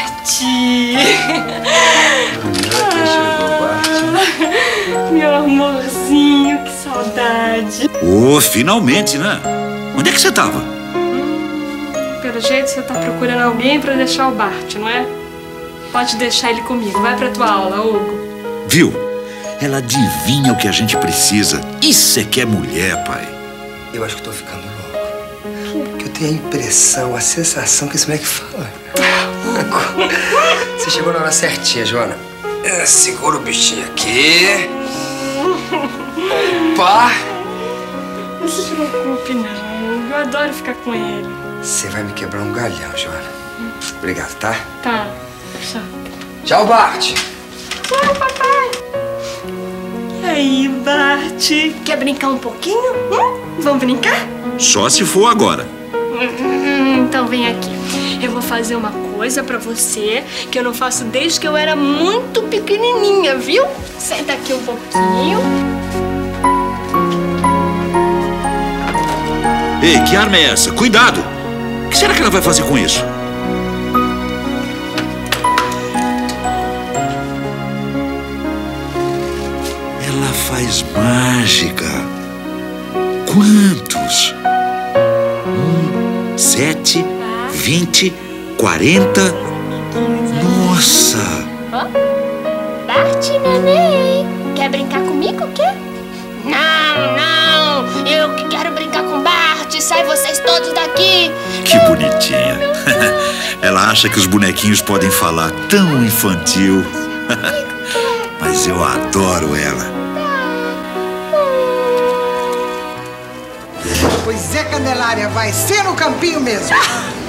Bart! Bart. Meu amorzinho, que saudade. Ô, finalmente, né? Onde é que você tava? Pelo jeito você tá procurando alguém pra deixar o Bart, não é? Pode deixar ele comigo. Vai pra tua aula, Hugo. Viu? Ela adivinha o que a gente precisa. Isso é que é mulher, pai. Eu acho que tô ficando louco. Que eu tenho a impressão, a sensação que esse moleque fala. Você chegou na hora certinha, Joana. É, segura o bichinho aqui. Opa! Não se preocupe, não. Eu adoro ficar com ele. Você vai me quebrar um galhão, Joana. Obrigado, tá? Tá. Tchau. Tchau, Bart. Tchau, papai. E aí, Bart? Quer brincar um pouquinho? Hum? Vamos brincar? Só se for agora. Hum, então vem aqui. Eu vou fazer uma coisa pra você que eu não faço desde que eu era muito pequenininha, viu? Senta aqui um pouquinho. Ei, que arma é essa? Cuidado! O que será que ela vai fazer com isso? Ela faz mágica. Quantos? Um, sete, vinte, quarenta. Nossa! Bart, neném, quer brincar comigo, quê? Não, não, eu que quero brincar com Bart, sai vocês todos daqui. Que bonitinha. Ela acha que os bonequinhos podem falar tão infantil. Mas eu adoro ela. Pois é, Candelária, vai ser no campinho mesmo.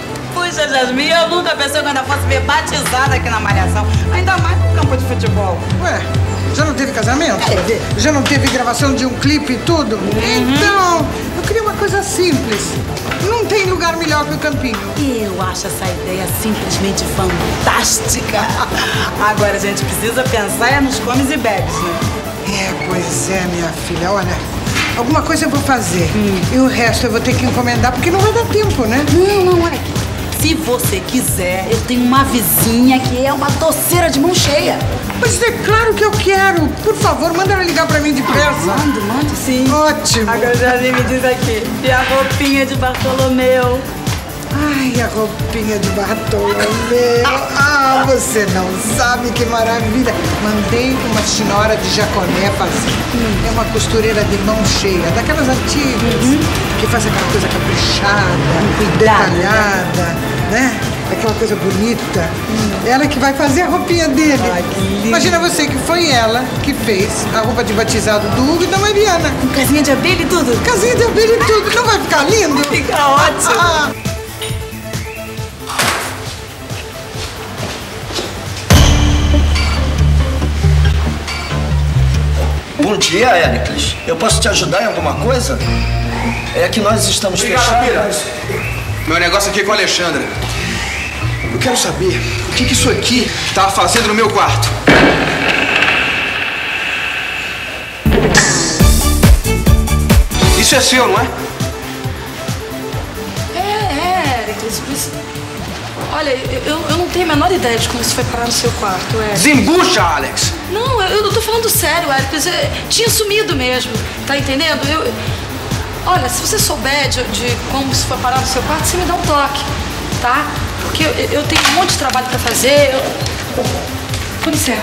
Puxa, Jasmine, eu nunca pensei que eu ainda fosse ver batizada aqui na Malhação. Ainda mais no campo de futebol. Ué, já não teve casamento? Já não teve gravação de um clipe e tudo? Então, eu queria uma coisa simples. Não tem lugar melhor que o campinho. Eu acho essa ideia simplesmente fantástica. Agora a gente precisa pensar é nos comes e bebes, né? É, pois é, minha filha. Olha, alguma coisa eu vou fazer. E o resto eu vou ter que encomendar, porque não vai dar tempo, né? Não, não, olha aqui. Se você quiser, eu tenho uma vizinha que é uma doceira de mão cheia. Mas é claro que eu quero. Por favor, manda ela ligar pra mim depressa. Mando, mando sim. Ótimo. Agora Jasmine me diz aqui, e a roupinha de Bartolomeu? Ai, a roupinha de Bartolomeu. Ah, você não sabe que maravilha. Mandei uma senhora de Jaconé fazer. É uma costureira de mão cheia, daquelas antigas, que faz aquela coisa caprichada, Cuidado, detalhada, né? Aquela coisa bonita. Ela que vai fazer a roupinha dele. Ai, que lindo. Imagina você que foi ela que fez a roupa de batizado do Hugo e da Mariana. Com casinha de abelha e tudo? Casinha de abelha e tudo. Não vai ficar lindo? Fica ótimo. Ah, Bom dia, Éricles. Eu posso te ajudar em alguma coisa? É que nós estamos fechados. Meu negócio aqui é com a Alexandra. Eu quero saber o que, que isso aqui tá fazendo no meu quarto. Isso é seu, não é? É, é, Ericles, mas... Olha, eu, eu não tenho a menor ideia de como isso foi parar no seu quarto, Ericles. Desembucha, Alex! Não, eu, eu tô falando sério, Ericles. É, tinha sumido mesmo, tá entendendo? Eu... Olha, se você souber de, de como isso foi parar no seu quarto, você me dá um toque, tá? Porque eu, eu tenho um monte de trabalho pra fazer. Eu... Com licença.